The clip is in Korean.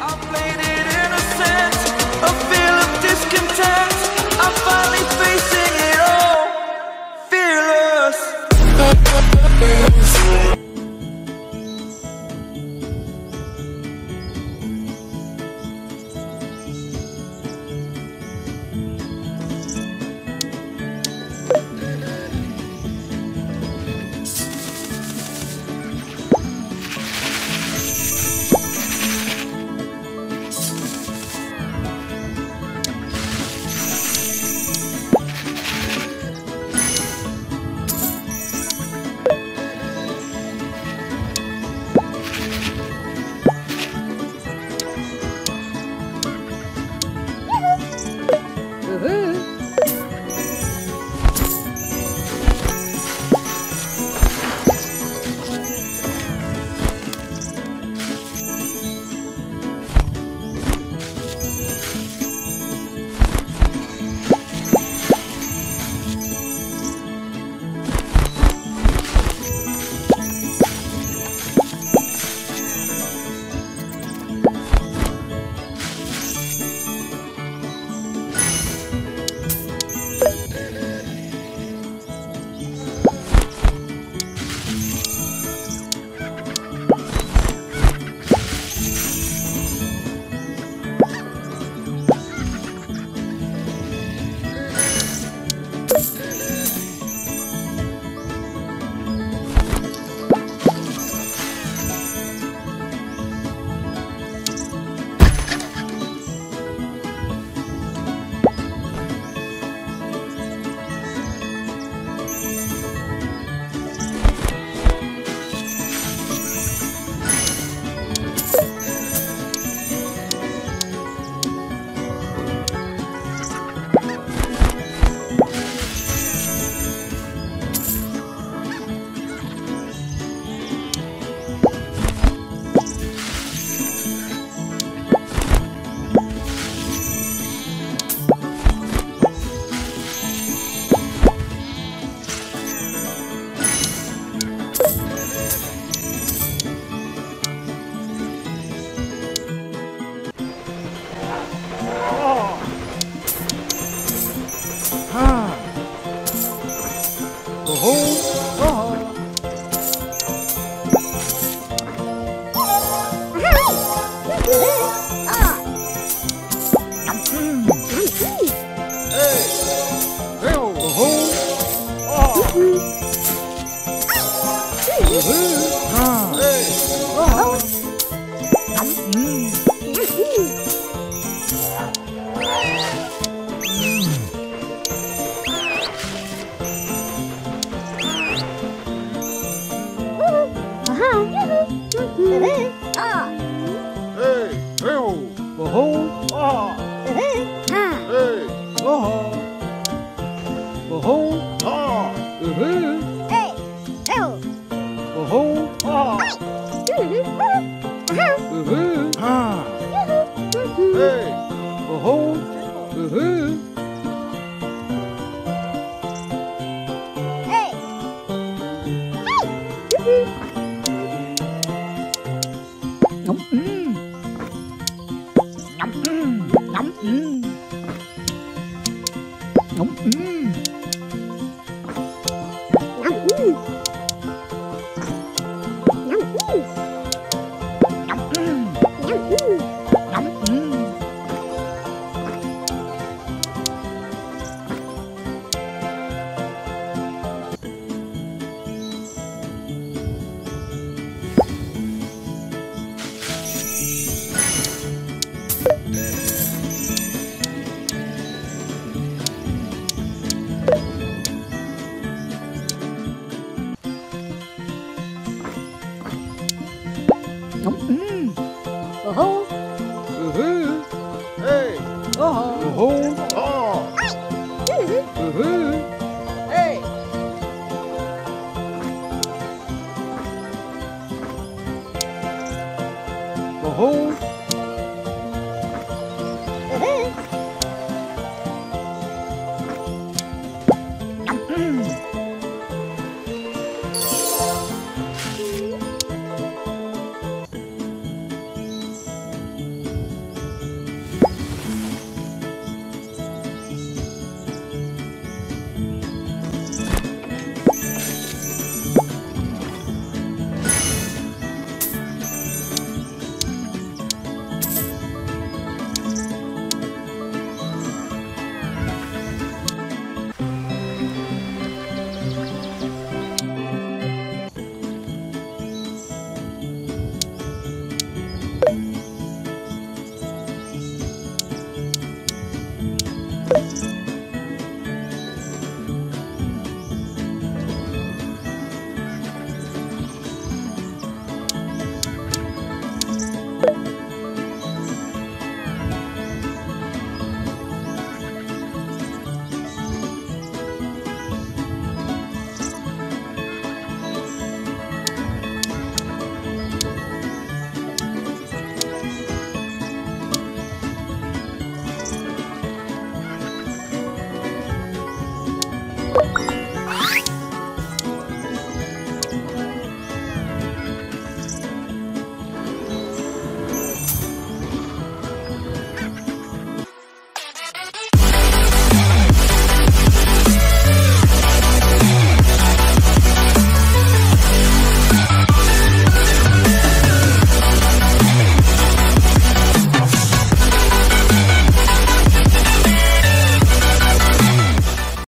I play Oh. Hey. Oh. Uh-huh. Hey. Hey. Oh. Oh. Oh. Oh.